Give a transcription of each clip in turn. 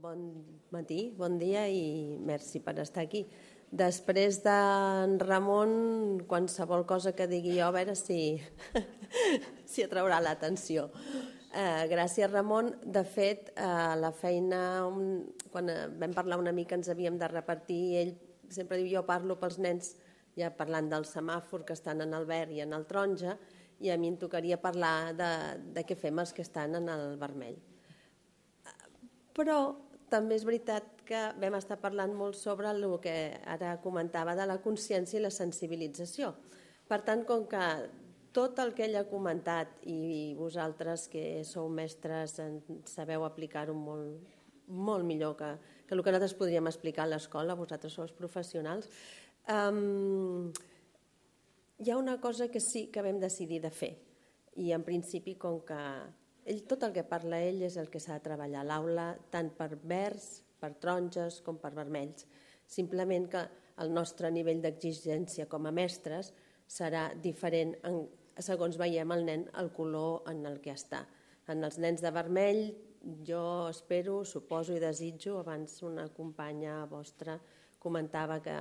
Bon matí, bon dia i merci per estar aquí. Després d'en Ramon, qualsevol cosa que digui jo, a veure si, si atraurà l'atenció. Eh, gràcies, Ramon. De fet, eh, la feina, quan vam parlar una mica ens havíem de repartir, ell sempre diu jo parlo pels nens, ja parlant del semàfor que estan en el verd i en el taronja, i a mi em tocaria parlar de, de què fem els que estan en el vermell. Però també és veritat que vam estar parlant molt sobre el que ara comentava de la consciència i la sensibilització. Per tant, com que tot el que ell ha comentat i vosaltres que sou mestres en sabeu aplicar-ho molt, molt millor que, que el que nosaltres podríem explicar a l'escola, vosaltres sou professionals, um, hi ha una cosa que sí que vam decidir de fer i en principi com que ell, tot el que parla ell és el que s'ha de treballar a l'aula, tant per verds, per taronges com per vermells. Simplement que el nostre nivell d'exigència com a mestres serà diferent en, segons veiem el nen el color en el que està. En els nens de vermell jo espero, suposo i desitjo, abans una companya vostra comentava que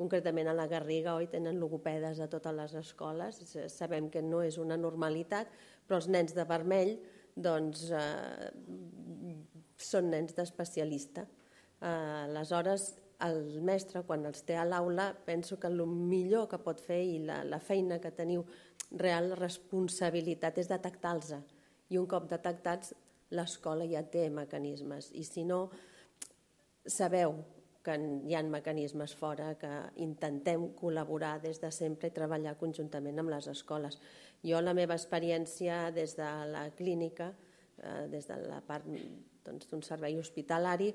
concretament a la Garriga oi tenen logopedes a totes les escoles, sabem que no és una normalitat, però els nens de vermell doncs, eh, són nens d'especialista. Eh, aleshores, el mestre, quan els té a l'aula, penso que el millor que pot fer i la, la feina que teniu real responsabilitat és detectar-los. I un cop detectats, l'escola ja té mecanismes. I si no, sabeu que hi ha mecanismes fora que intentem col·laborar des de sempre i treballar conjuntament amb les escoles. Jo la meva experiència des de la clínica, eh, des de la part doncs, d'un doncs, servei hospitalari,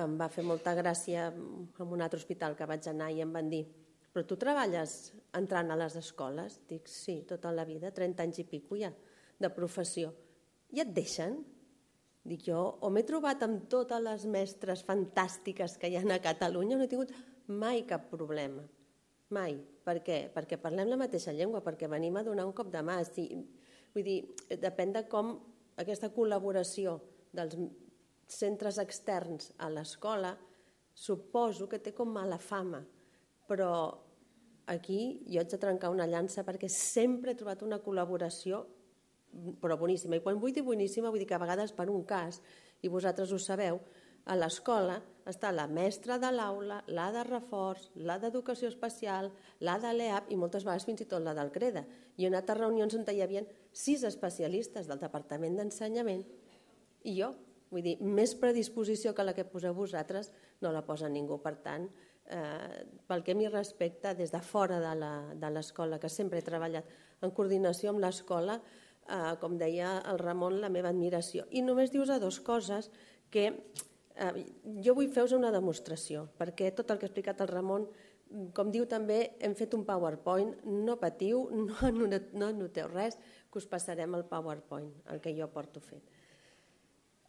em va fer molta gràcia en un altre hospital que vaig anar i em van dir però tu treballes entrant a les escoles? Dic, sí, tota la vida, 30 anys i pico ja, de professió. I et deixen? Dic jo, o m'he trobat amb totes les mestres fantàstiques que hi ha a Catalunya, no he tingut mai cap problema. Mai. Per què? Perquè parlem la mateixa llengua, perquè venim a donar un cop de mà. Sí, vull dir, depèn de com aquesta col·laboració dels centres externs a l'escola suposo que té com mala fama, però aquí jo haig de trencar una llança perquè sempre he trobat una col·laboració però boníssima. I quan vull dir boníssima, vull dir que a vegades per un cas, i vosaltres ho sabeu, a l'escola està la mestra de l'aula, la de reforç, la d'educació especial, la de l'EAP i moltes vegades fins i tot la del CREDA. I he anat a reunions on hi havia sis especialistes del Departament d'Ensenyament i jo, vull dir, més predisposició que la que poseu vosaltres no la posa ningú. Per tant, eh, pel que m'hi respecta, des de fora de l'escola, que sempre he treballat en coordinació amb l'escola, eh, com deia el Ramon, la meva admiració. I només dius a dos coses que eh, jo vull fer-vos una demostració, perquè tot el que ha explicat el Ramon, com diu també, hem fet un PowerPoint, no patiu, no, no, no noteu res, que us passarem el PowerPoint, el que jo porto fet.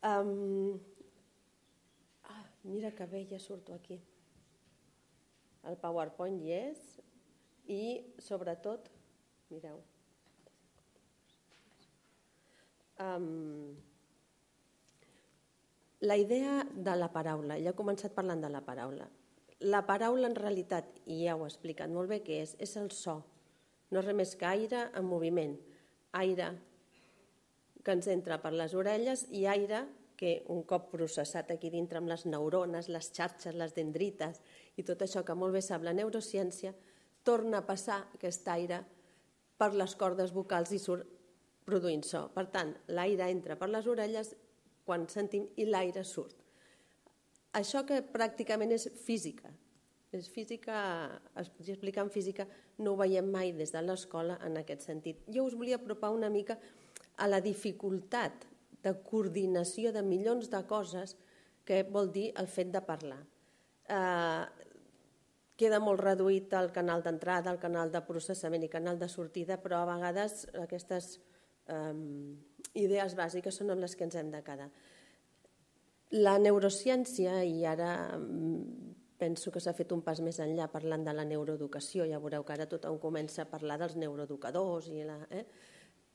Um, ah, mira que bé, ja surto aquí. El PowerPoint hi és i sobretot, mireu, Um, la idea de la paraula, ja he començat parlant de la paraula. La paraula en realitat, i ja ho he explicat molt bé què és, és el so. No és res més que aire en moviment. Aire que ens entra per les orelles i aire que un cop processat aquí dintre amb les neurones, les xarxes, les dendrites i tot això que molt bé sap la neurociència, torna a passar aquest aire per les cordes vocals i surt produint so. Per tant, l'aire entra per les orelles quan sentim i l'aire surt. Això que pràcticament és física, és física, es podria explicar en física, no ho veiem mai des de l'escola en aquest sentit. Jo us volia apropar una mica a la dificultat de coordinació de milions de coses que vol dir el fet de parlar. Eh, queda molt reduït el canal d'entrada, el canal de processament i canal de sortida, però a vegades aquestes um, idees bàsiques són amb les que ens hem de quedar. La neurociència, i ara penso que s'ha fet un pas més enllà parlant de la neuroeducació, ja veureu que ara tothom comença a parlar dels neuroeducadors, i la, eh?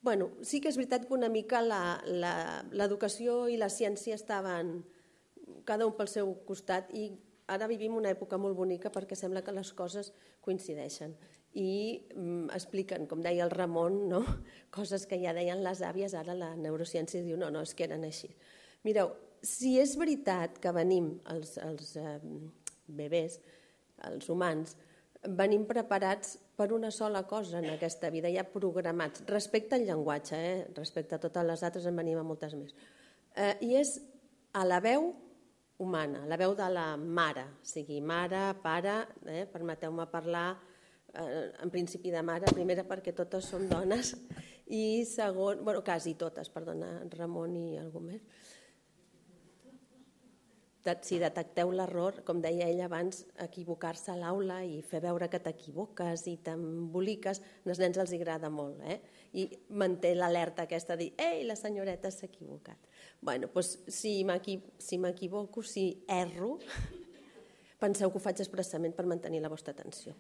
bueno, sí que és veritat que una mica l'educació i la ciència estaven cada un pel seu costat i ara vivim una època molt bonica perquè sembla que les coses coincideixen i mm, expliquen, com deia el Ramon, no? coses que ja deien les àvies, ara la neurociència diu no, no, és que eren així. Mireu, si és veritat que venim els, els eh, bebès, els humans, venim preparats per una sola cosa en aquesta vida, ja programats, respecte al llenguatge, eh? respecte a totes les altres en venim a moltes més. Eh, I és a la veu humana, la veu de la mare, sigui mare, pare, eh? permeteu-me parlar en principi de mare, primera perquè totes som dones i segon, bueno, quasi totes, perdona, Ramon i algú més si detecteu l'error, com deia ella abans, equivocar-se a l'aula i fer veure que t'equivoques i t'emboliques, als nens els agrada molt, eh? i manté l'alerta aquesta de dir «Ei, la senyoreta s'ha equivocat». bueno, doncs, si m'equivoco, si erro, penseu que ho faig expressament per mantenir la vostra atenció.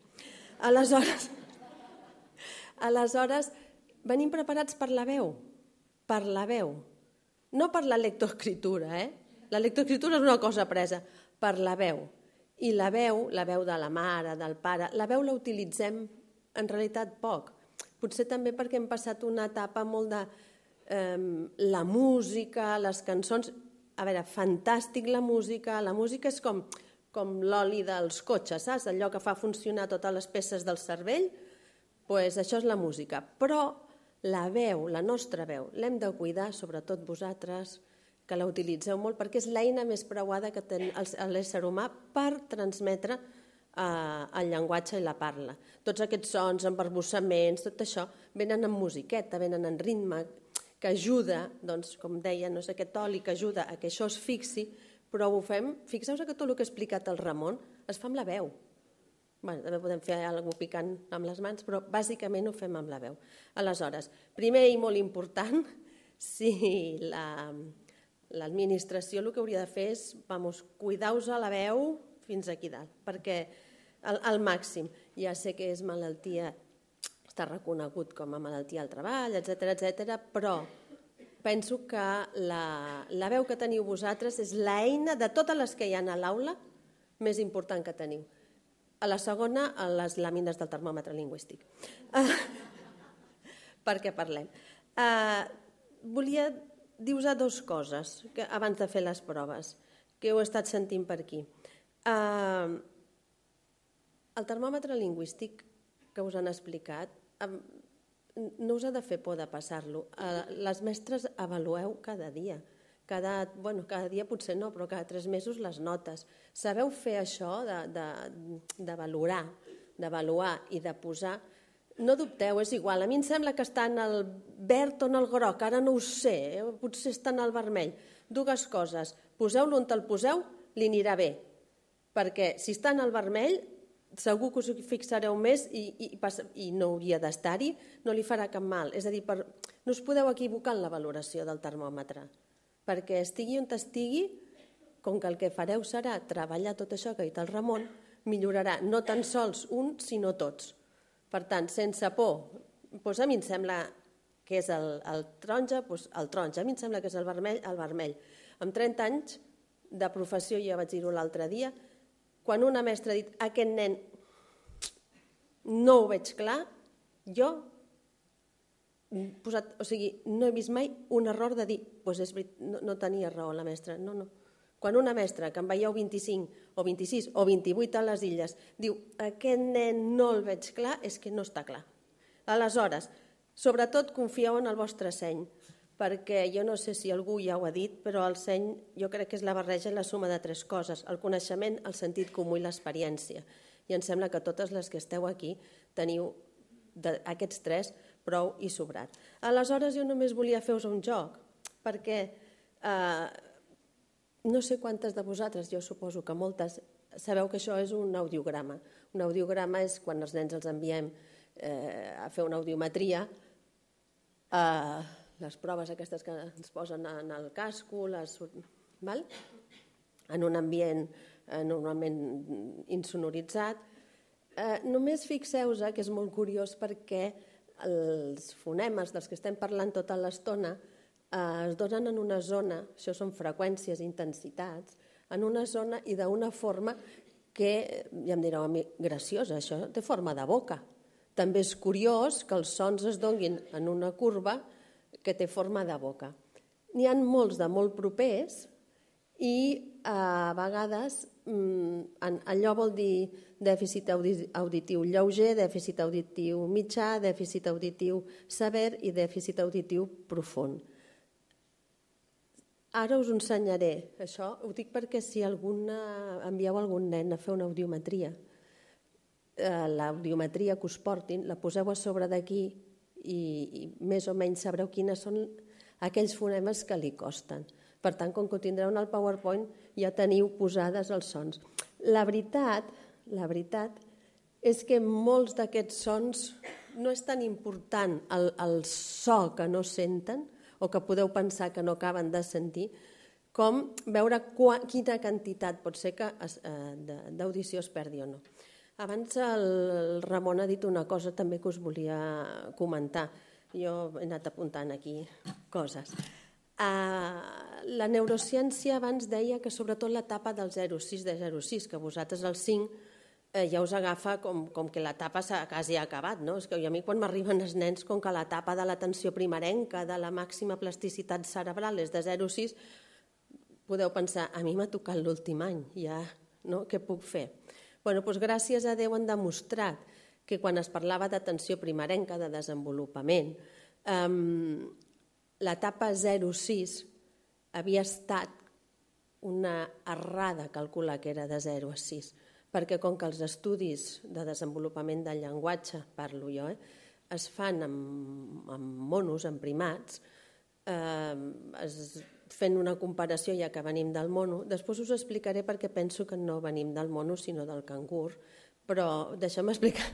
Aleshores, aleshores venim preparats per la veu, per la veu, no per la lectoescritura, eh? La lectoescritura és una cosa presa per la veu. I la veu, la veu de la mare, del pare, la veu la utilitzem en realitat poc. Potser també perquè hem passat una etapa molt de eh, la música, les cançons... A veure, fantàstic la música, la música és com, com l'oli dels cotxes, saps? Allò que fa funcionar totes les peces del cervell, pues això és la música. Però la veu, la nostra veu, l'hem de cuidar, sobretot vosaltres, que la utilitzeu molt perquè és l'eina més preuada que té l'ésser humà per transmetre eh, el llenguatge i la parla. Tots aquests sons, embarbussaments, tot això, venen en musiqueta, venen en ritme, que ajuda, doncs, com deia, no sé, aquest oli que ajuda a que això es fixi, però ho fem, fixeu que tot el que ha explicat el Ramon es fa amb la veu. Bueno, també podem fer alguna picant amb les mans, però bàsicament ho fem amb la veu. Aleshores, primer i molt important, si la, l'administració el que hauria de fer és vamos, cuidar-vos a la veu fins aquí dalt, perquè al, al màxim. Ja sé que és malaltia, està reconegut com a malaltia al treball, etc etc, però penso que la, la veu que teniu vosaltres és l'eina de totes les que hi ha a l'aula més important que teniu. A la segona, a les làmines del termòmetre lingüístic. Uh, perquè parlem. Uh, volia a dos coses que, abans de fer les proves, que heu estat sentint per aquí. Uh, el termòmetre lingüístic que us han explicat no us ha de fer por de passar-lo. Uh, les mestres avalueu cada dia. Cada, bueno, cada dia potser no, però cada tres mesos les notes. Sabeu fer això de, de, de valorar, d'avaluar i de posar no dubteu, és igual. A mi em sembla que està en el verd o en el groc, ara no ho sé, eh? potser està en el vermell. Dues coses, poseu-lo on te'l poseu, li anirà bé, perquè si està en el vermell, segur que us fixareu més i, i, i no hauria d'estar-hi, no li farà cap mal. És a dir, per, no us podeu equivocar en la valoració del termòmetre, perquè estigui on estigui, com que el que fareu serà treballar tot això que ha dit el Ramon, millorarà no tan sols un, sinó tots. Per tant, sense por, doncs a mi em sembla que és el, el taronja, doncs el taronja. A mi em sembla que és el vermell, el vermell. Amb 30 anys de professió, ja vaig dir-ho l'altre dia, quan una mestra ha dit aquest nen no ho veig clar, jo posat, o sigui, no he vist mai un error de dir pues és, no, no tenia raó la mestra. No, no. Quan una mestra, que en veieu 25 o 26 o 28 a les illes, diu aquest nen no el veig clar, és que no està clar. Aleshores, sobretot confieu en el vostre seny, perquè jo no sé si algú ja ho ha dit, però el seny jo crec que és la barreja i la suma de tres coses, el coneixement, el sentit comú i l'experiència. I em sembla que totes les que esteu aquí teniu aquests tres prou i sobrat. Aleshores jo només volia fer-vos un joc, perquè eh, no sé quantes de vosaltres, jo suposo que moltes, sabeu que això és un audiograma. Un audiograma és quan els nens els enviem eh, a fer una audiometria, eh, les proves aquestes que ens posen en el casco, les, val? en un ambient eh, normalment insonoritzat. Eh, només fixeu-vos que és molt curiós perquè els fonemes dels que estem parlant tota l'estona eh, es donen en una zona, això són freqüències, intensitats, en una zona i d'una forma que, ja em direu a mi, graciosa, això té forma de boca. També és curiós que els sons es donguin en una curva que té forma de boca. N'hi han molts de molt propers i a vegades mm, allò vol dir dèficit auditiu lleuger, dèficit auditiu mitjà, dèficit auditiu sever i dèficit auditiu profund. Ara us ensenyaré això. Ho dic perquè si alguna, envieu algun nen a fer una audiometria, eh, l'audiometria que us portin, la poseu a sobre d'aquí i, més o menys sabreu quines són aquells fonemes que li costen. Per tant, com que ho tindreu en el PowerPoint, ja teniu posades els sons. La veritat, la veritat és que molts d'aquests sons no és tan important el, el so que no senten, o que podeu pensar que no acaben de sentir, com veure qua, quina quantitat pot ser que eh, d'audició es perdi o no. Abans el Ramon ha dit una cosa també que us volia comentar. Jo he anat apuntant aquí coses. Uh, la neurociència abans deia que sobretot l'etapa del 0,6 de 0,6, que vosaltres el 5 eh, ja us agafa com, com que l'etapa quasi acabat. No? És que a mi quan m'arriben els nens, com que l'etapa de l'atenció primerenca, de la màxima plasticitat cerebral és de 0 a 6, podeu pensar, a mi m'ha tocat l'últim any, ja, no? què puc fer? Bueno, doncs gràcies a Déu han demostrat que quan es parlava d'atenció primerenca, de desenvolupament, eh, l'etapa 0-6 havia estat una errada calcular que era de 0 a 6 perquè com que els estudis de desenvolupament del llenguatge, parlo jo, eh, es fan amb, amb monos, amb primats, eh, es, fent una comparació ja que venim del mono. Després us explicaré perquè penso que no venim del mono sinó del cangur, però deixa'm explicar.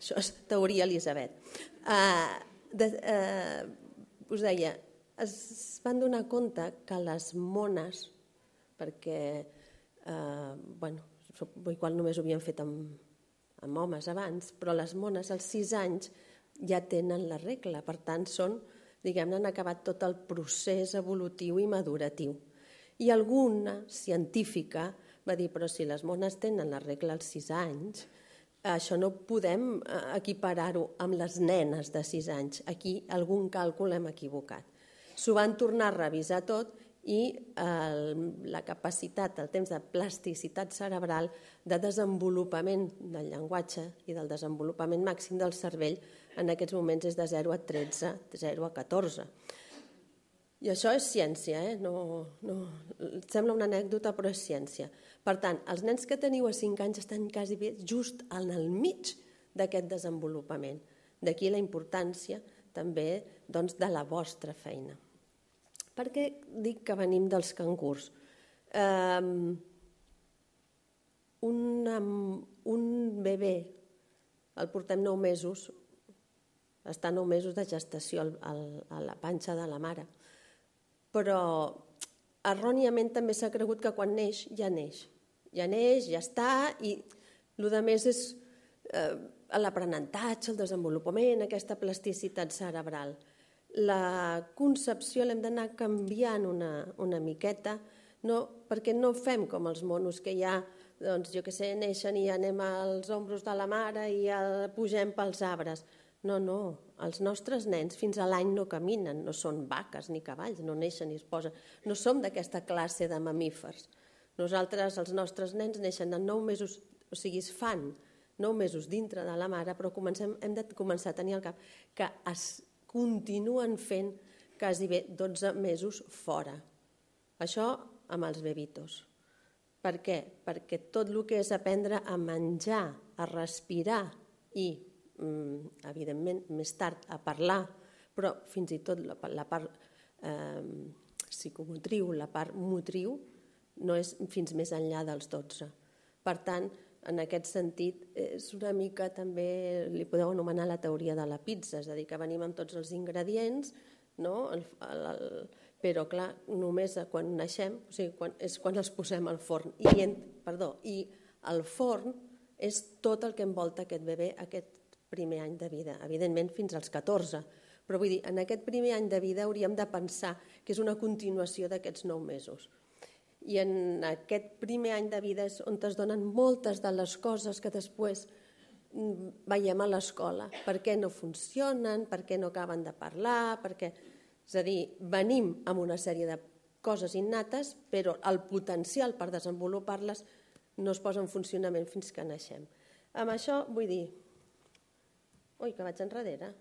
Això és teoria Elisabet. Uh, de, uh, us deia, es van donar compte que les mones, perquè eh, bueno, igual només ho havien fet amb, amb homes abans, però les mones als 6 anys ja tenen la regla, per tant són, diguem-ne, han acabat tot el procés evolutiu i maduratiu. I alguna científica va dir, però si les mones tenen la regla als 6 anys, això no podem eh, equiparar-ho amb les nenes de 6 anys. Aquí algun càlcul hem equivocat. S'ho van tornar a revisar tot i el, la capacitat, el temps de plasticitat cerebral, de desenvolupament del llenguatge i del desenvolupament màxim del cervell en aquests moments és de 0 a 13, 0 a 14. I això és ciència, eh? no, no, sembla una anècdota però és ciència. Per tant, els nens que teniu a 5 anys estan quasi bé just en el mig d'aquest desenvolupament. D'aquí la importància també doncs, de la vostra feina. Per què dic que venim dels cangurs? Um, un, un bebè el portem nou mesos, està nou mesos de gestació al, al, a la panxa de la mare, però erròniament també s'ha cregut que quan neix ja neix. Ja neix, ja està, i el que més és eh, l'aprenentatge, el desenvolupament, aquesta plasticitat cerebral la concepció l'hem d'anar canviant una, una miqueta, no, perquè no fem com els monos que ja, doncs, jo que sé, neixen i anem als ombros de la mare i ja pugem pels arbres. No, no, els nostres nens fins a l'any no caminen, no són vaques ni cavalls, no neixen ni es posen. No som d'aquesta classe de mamífers. Nosaltres, els nostres nens, neixen en nou mesos, o sigui, es fan nou mesos dintre de la mare, però comencem, hem de començar a tenir al cap que es continuen fent quasi bé 12 mesos fora. Això amb els bebitos. Per què? Perquè tot el que és aprendre a menjar, a respirar i, evidentment, més tard a parlar, però fins i tot la, la part eh, psicomotriu, la part motriu, no és fins més enllà dels 12. Per tant, en aquest sentit, és una mica també, li podeu anomenar la teoria de la pizza, és a dir, que venim amb tots els ingredients, no? el, el, el, però clar, només quan naixem, o sigui, quan, és quan els posem al forn. I, en, perdó, I el forn és tot el que envolta aquest bebè, aquest primer any de vida, evidentment fins als 14, però vull dir, en aquest primer any de vida hauríem de pensar que és una continuació d'aquests nou mesos. I en aquest primer any de vida és on es donen moltes de les coses que després mm, veiem a l'escola. Per què no funcionen, per què no acaben de parlar, perquè... És a dir, venim amb una sèrie de coses innates, però el potencial per desenvolupar-les no es posa en funcionament fins que naixem. Amb això vull dir... Ui, que vaig enrere.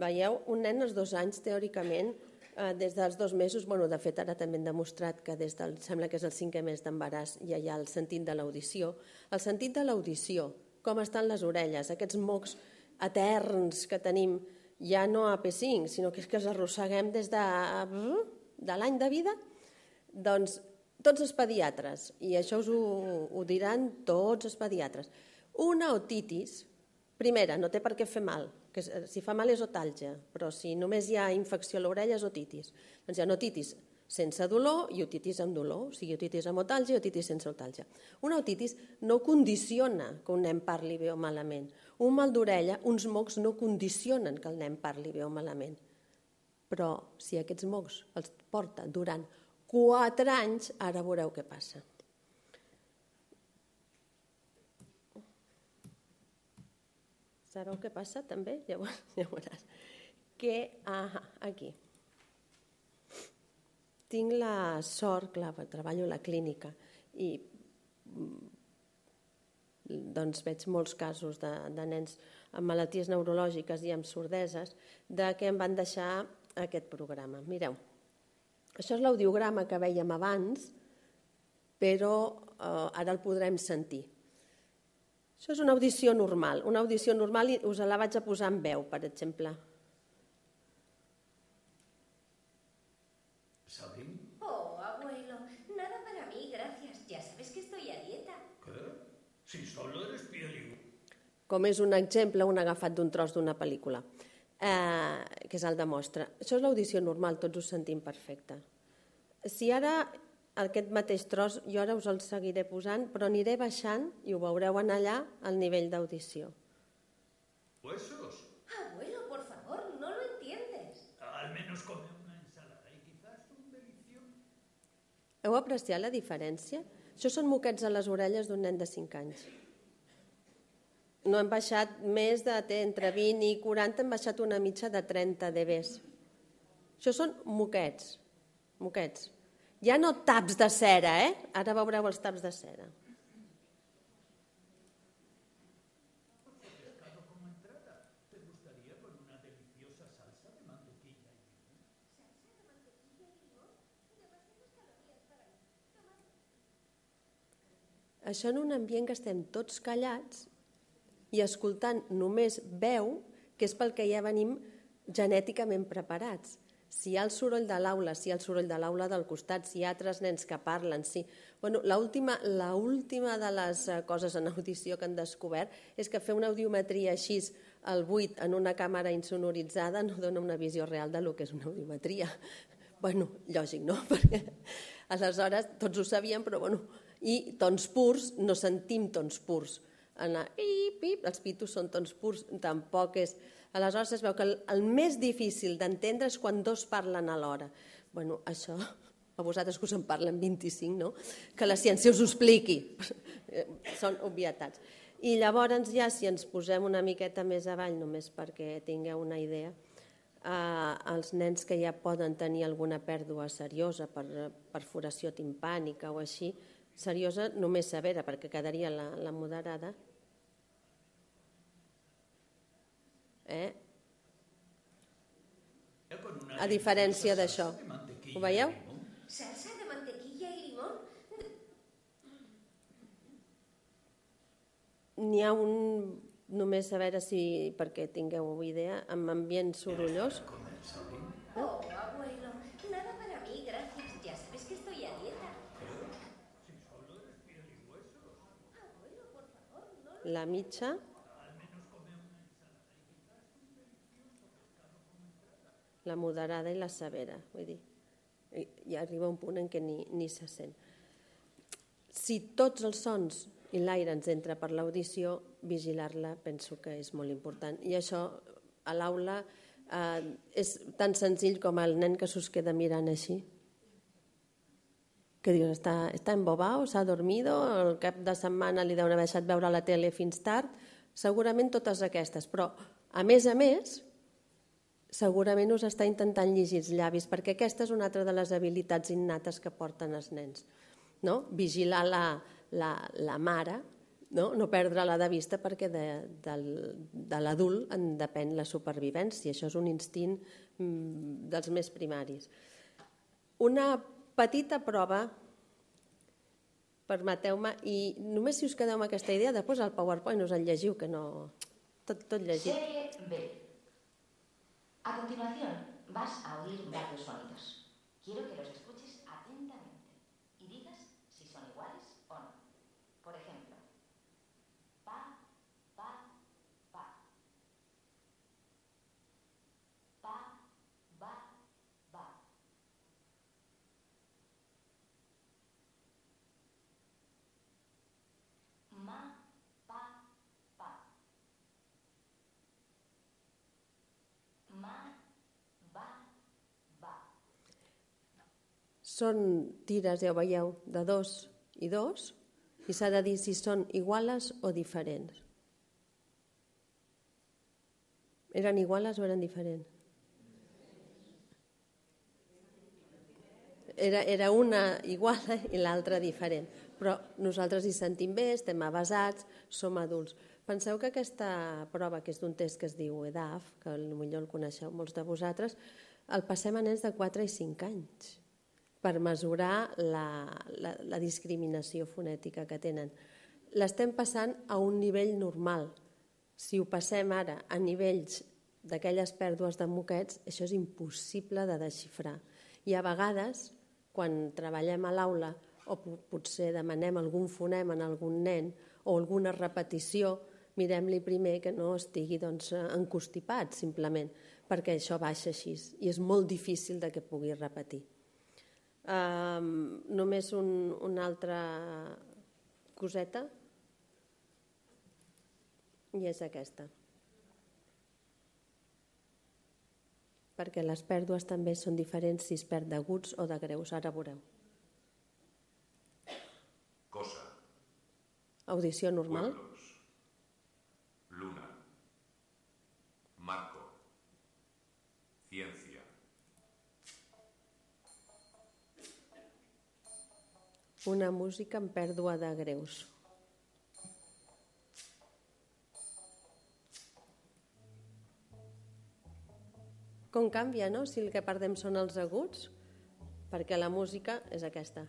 Veieu, un nen als dos anys, teòricament, eh, des dels dos mesos, bueno, de fet ara també hem demostrat que des del, sembla que és el cinquè mes d'embaràs ja hi ha el sentit de l'audició. El sentit de l'audició, com estan les orelles, aquests mocs eterns que tenim ja no a P5, sinó que és que els arrosseguem des de, de l'any de vida, doncs tots els pediatres, i això us ho, ho diran tots els pediatres, una otitis, primera, no té per què fer mal, que si fa mal és otàlgia, però si només hi ha infecció a l'orella és otitis. Doncs hi ha otitis sense dolor i otitis amb dolor, o sigui, otitis amb otàlgia i otitis sense otàlgia. Una otitis no condiciona que un nen parli bé o malament. Un mal d'orella, uns mocs no condicionen que el nen parli bé o malament. Però si aquests mocs els porta durant 4 anys, ara veureu què passa. Sabeu què passa també? Llavors, ja veuràs. Que, ah, aquí. Tinc la sort, clar, treballo a la clínica i mm, doncs veig molts casos de, de nens amb malalties neurològiques i amb sordeses de que em van deixar aquest programa. Mireu, això és l'audiograma que veiem abans, però eh, ara el podrem sentir. Això és una audició normal. Una audició normal i us la vaig a posar en veu, per exemple. ¿Saben? Oh, abuelo, nada para mí, gracias. Ya sabes que estoy a dieta. ¿Qué? Si solo eres piel y... Com és un exemple, un agafat d'un tros d'una pel·lícula, eh, que és el de mostra. Això és l'audició normal, tots ho sentim perfecte. Si ara aquest mateix tros jo ara us el seguiré posant, però aniré baixant i ho veureu en allà al nivell d'audició. ¿Huesos? Abuelo, por favor, no lo entiendes. Al menos come una ensalada y quizás un delicio. Heu apreciat la diferència? Això són moquets a les orelles d'un nen de 5 anys. No hem baixat més de té entre 20 i 40, hem baixat una mitja de 30 dBs. Això són moquets, moquets. Ja no taps de cera, eh? Ara veureu els taps de cera. Això en un ambient que estem tots callats i escoltant només veu, que és pel que ja venim genèticament preparats. Si hi ha el soroll de l'aula, si hi ha el soroll de l'aula del costat, si hi ha altres nens que parlen, si... Bueno, l'última de les eh, coses en audició que han descobert és que fer una audiometria així al buit en una càmera insonoritzada no dona una visió real de lo que és una audiometria. Bueno, lògic, no? Perquè aleshores tots ho sabíem, però bueno, i tons purs, no sentim tons purs. En la, ip, ip, els pitos són tons purs, tampoc és... Aleshores es veu que el, el més difícil d'entendre és quan dos parlen alhora. bueno, això, a vosaltres que us en parlen 25, no? Que la ciència us ho expliqui. Són obvietats. I llavors ja, si ens posem una miqueta més avall, només perquè tingueu una idea, eh, els nens que ja poden tenir alguna pèrdua seriosa per perforació timpànica o així, seriosa només severa, perquè quedaria la, la moderada. Eh? A diferència d'això. Ho veieu? ¿Salsa de mantequilla y limón? N'hi ha un, només a veure si, perquè tingueu idea, amb ambient sorollós. Comer, como entrada. la moderada i la severa. Vull dir, ja arriba un punt en què ni, ni se sent. si tots els sons i l'aire ens entra per l'audició, vigilar-la penso que és molt important. I això a l'aula eh, és tan senzill com el nen que s'us queda mirant així. Que dius, està, està embobau, s'ha dormido, el cap de setmana li deuen haver deixat veure la tele fins tard, segurament totes aquestes, però a més a més, segurament us està intentant llegir els llavis, perquè aquesta és una altra de les habilitats innates que porten els nens. No? Vigilar la, la, la mare, no, no perdre-la de vista perquè de, de, de l'adult en depèn la supervivència. Això és un instint mm, dels més primaris. Una petita prova, permeteu-me, i només si us quedeu amb aquesta idea, després al PowerPoint us el llegiu, que no... Tot, tot llegit. Serie B. A continuación, vas a oír varios sonidos. Quiero que los Són tires, ja ho veieu, de dos i dos, i s'ha de dir si són iguales o diferents. Eren iguales o eren diferents? Era, era una igual i l'altra diferent, però nosaltres hi sentim bé, estem avasats, som adults. Penseu que aquesta prova, que és d'un test que es diu EDAF, que potser el coneixeu molts de vosaltres, el passem a nens de 4 i 5 anys per mesurar la, la, la discriminació fonètica que tenen. L'estem passant a un nivell normal. Si ho passem ara a nivells d'aquelles pèrdues de moquets, això és impossible de desxifrar. I a vegades, quan treballem a l'aula o potser demanem algun fonem en algun nen o alguna repetició, mirem-li primer que no estigui doncs, encostipat, simplement, perquè això baixa així i és molt difícil de que pugui repetir. Um, només un, una altra coseta. I és aquesta. Perquè les pèrdues també són diferents si es perd d'aguts o de greus, ara veureu. Cosa, Audició normal, pueblos, una música amb pèrdua de greus. Com canvia, no?, si el que perdem són els aguts, perquè la música és aquesta,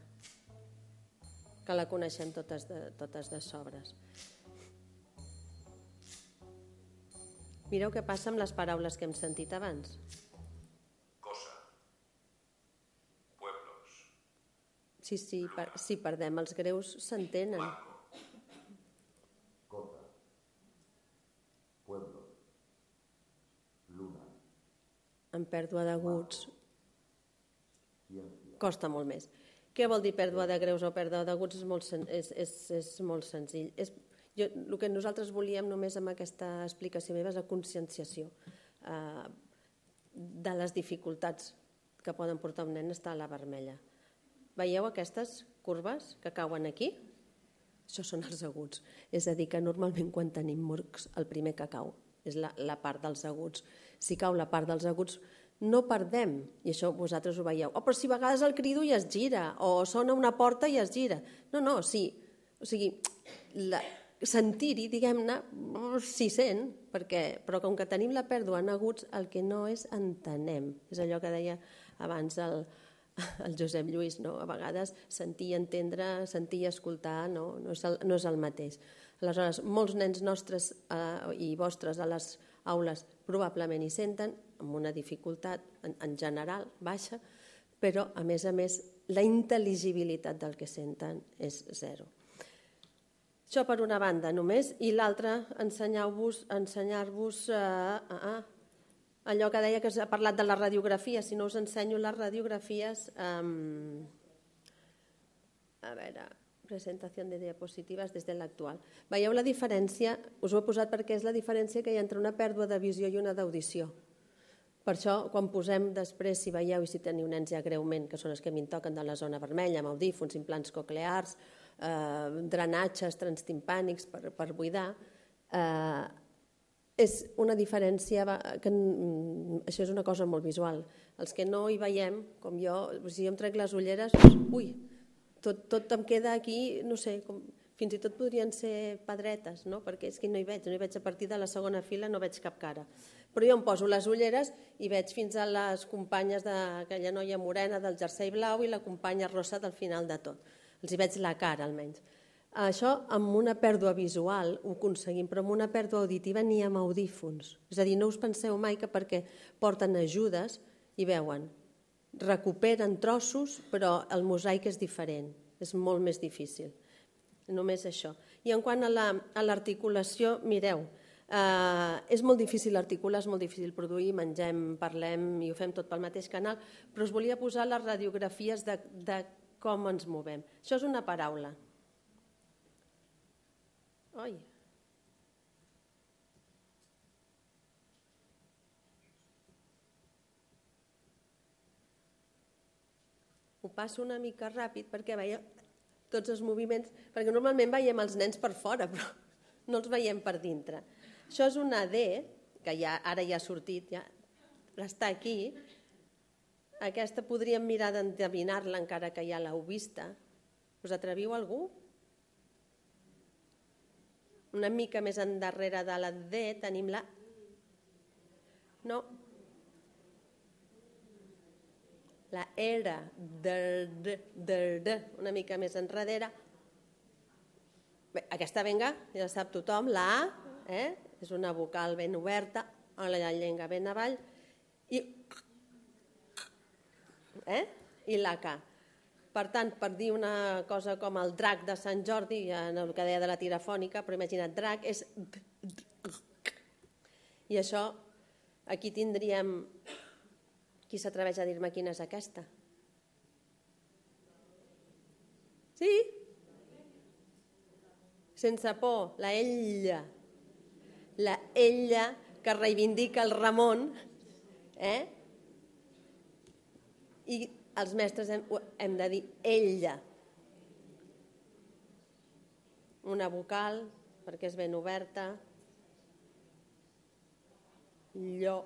que la coneixem totes de, totes de sobres. Mireu què passa amb les paraules que hem sentit abans. cosa, pueblos, Sí, sí, per, si perdem els greus s'entenen. Cota. Pueblo. Luna. En pèrdua d'aguts costa molt més. Què vol dir pèrdua de greus o pèrdua d'aguts? És, molt, sen- és, és, és molt senzill. És, jo, el que nosaltres volíem només amb aquesta explicació meva és la conscienciació eh, de les dificultats que poden portar un nen a estar a la vermella. Veieu aquestes curves que cauen aquí? Això són els aguts. És a dir, que normalment quan tenim morcs, el primer que cau és la, la part dels aguts. Si cau la part dels aguts, no perdem, i això vosaltres ho veieu, oh, però si a vegades el crido i es gira, o sona una porta i es gira. No, no, sí. O sigui, la, sentir-hi, diguem-ne, s'hi sent, perquè, però com que tenim la pèrdua en aguts, el que no és entenem. És allò que deia abans el, el Josep Lluís, no? a vegades sentir entendre, sentir i escoltar no, no, és, el, no és el mateix. Aleshores, molts nens nostres eh, i vostres a les aules probablement hi senten, amb una dificultat en, en general baixa, però a més a més la intel·ligibilitat del que senten és zero. Això per una banda només, i l'altra ensenyar-vos ensenyar-vos eh, ah, ah, allò que deia que s'ha parlat de la radiografia, si no us ensenyo les radiografies, eh, a veure, presentació de diapositives des de l'actual. Veieu la diferència? Us ho he posat perquè és la diferència que hi ha entre una pèrdua de visió i una d'audició. Per això, quan posem després, si veieu i si teniu nens ja greument, que són els que a mi em toquen de la zona vermella, amb audífons, implants coclears, eh, drenatges transtimpànics per, per buidar, eh, és una diferència, que això és una cosa molt visual. Els que no hi veiem, com jo, si jo em trec les ulleres, ui, tot, tot em queda aquí, no sé, com, fins i tot podrien ser pedretes, no? perquè és que no hi veig, no hi veig a partir de la segona fila, no veig cap cara. Però jo em poso les ulleres i veig fins a les companyes d'aquella noia morena del jersei blau i la companya rosa del final de tot. Els hi veig la cara, almenys. Això amb una pèrdua visual ho aconseguim, però amb una pèrdua auditiva ni amb audífons. És a dir, no us penseu mai que perquè porten ajudes i veuen, recuperen trossos, però el mosaic és diferent, és molt més difícil. Només això. I en quant a l'articulació, la, mireu, eh, és molt difícil articular, és molt difícil produir, mengem, parlem i ho fem tot pel mateix canal, però us volia posar les radiografies de, de com ens movem. Això és una paraula, Oi. Ho passo una mica ràpid perquè veia tots els moviments, perquè normalment veiem els nens per fora, però no els veiem per dintre. Això és una D, que ja, ara ja ha sortit, ja està aquí. Aquesta podríem mirar d'endevinar-la encara que ja l'heu vista. Us atreviu algú? Una mica més endarrere de la D tenim la... No. La R, de, de, de, de, una mica més enrere. Bé, aquesta venga, ja sap tothom, la A, eh? és una vocal ben oberta, a la llengua ben avall, i, eh? i la K. Per tant, per dir una cosa com el drac de Sant Jordi, ja en el que deia de la tirafònica, però imagina't, drac és... I això, aquí tindríem... Qui s'atreveix a dir-me quina és aquesta? Sí? Sense por, la ella. La ella que reivindica el Ramon, eh? I els mestres hem, hem de dir ella. Una vocal, perquè és ben oberta. Llo.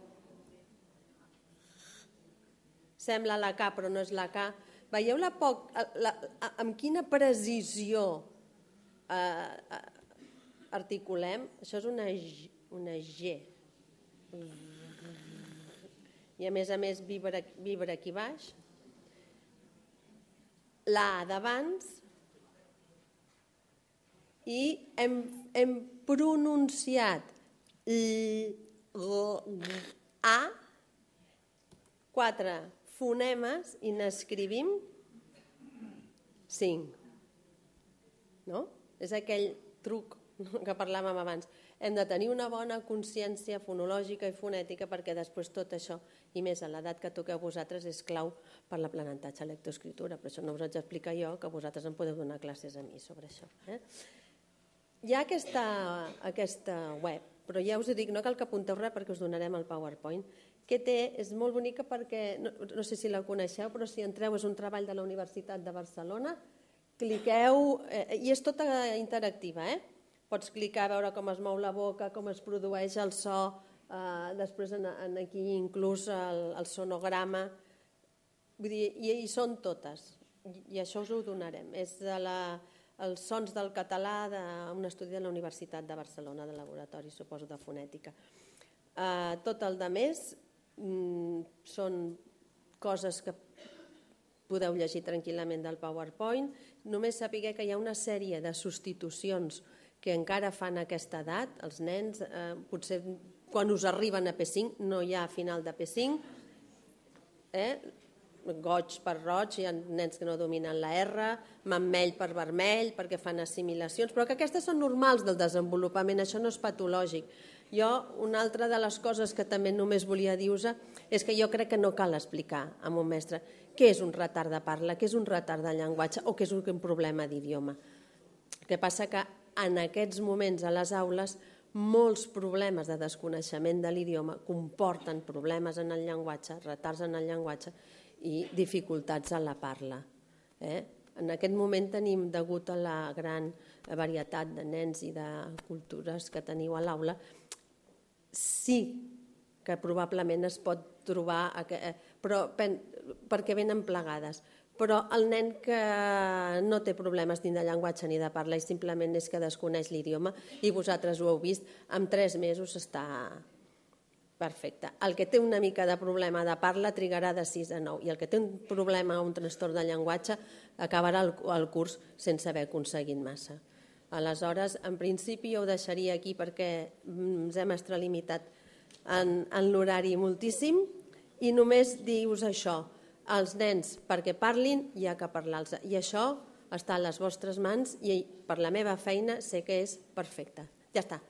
Sembla la K, però no és la K. Veieu la poc, la, amb quina precisió eh, eh, articulem? Això és una, una G. I a més a més vibra, vibra aquí baix la d'abans i hem, hem pronunciat a quatre fonemes i n'escrivim cinc. No? És aquell truc que parlàvem abans. Hem de tenir una bona consciència fonològica i fonètica perquè després tot això, i més a l'edat que toqueu vosaltres, és clau per l'aprenentatge a lectoescritura. Per això no us haig d'explicar jo que vosaltres em podeu donar classes a mi sobre això. Eh? Hi ha aquesta, aquesta web, però ja us dic, no cal que apunteu res perquè us donarem el PowerPoint, que té, és molt bonica perquè, no, no sé si la coneixeu, però si entreu és un treball de la Universitat de Barcelona, cliqueu, eh, i és tota interactiva, eh? Pots clicar a veure com es mou la boca, com es produeix el so, eh, després en, en aquí inclús el, el sonograma, vull dir, i hi són totes, i, i això us ho donarem. És de la, els sons del català d'un estudi de la Universitat de Barcelona, de laboratori, suposo, de fonètica. Eh, tot el de més mm, són coses que podeu llegir tranquil·lament del PowerPoint. Només sapigueu que hi ha una sèrie de substitucions que encara fan aquesta edat, els nens, eh, potser quan us arriben a P5, no hi ha final de P5, eh? goig per roig, hi ha nens que no dominen la R, mammell per vermell, perquè fan assimilacions, però que aquestes són normals del desenvolupament, això no és patològic. Jo, una altra de les coses que també només volia dir-vos és que jo crec que no cal explicar a un mestre què és un retard de parla, què és un retard de llenguatge o què és un problema d'idioma. El que passa que en aquests moments a les aules molts problemes de desconeixement de l'idioma comporten problemes en el llenguatge, retards en el llenguatge i dificultats en la parla. Eh? En aquest moment tenim, degut a la gran varietat de nens i de cultures que teniu a l'aula, sí que probablement es pot trobar, eh, però perquè venen plegades, però el nen que no té problemes ni de llenguatge ni de parla i simplement és que desconeix l'idioma i vosaltres ho heu vist, en tres mesos està perfecte. El que té una mica de problema de parla trigarà de 6 a 9 i el que té un problema o un trastorn de llenguatge acabarà el, el curs sense haver aconseguit massa. Aleshores, en principi ho deixaria aquí perquè ens hem extralimitat en, en l'horari moltíssim i només dius això, als nens perquè parlin hi ha que parlar-los. I això està a les vostres mans i per la meva feina sé que és perfecte. Ja està.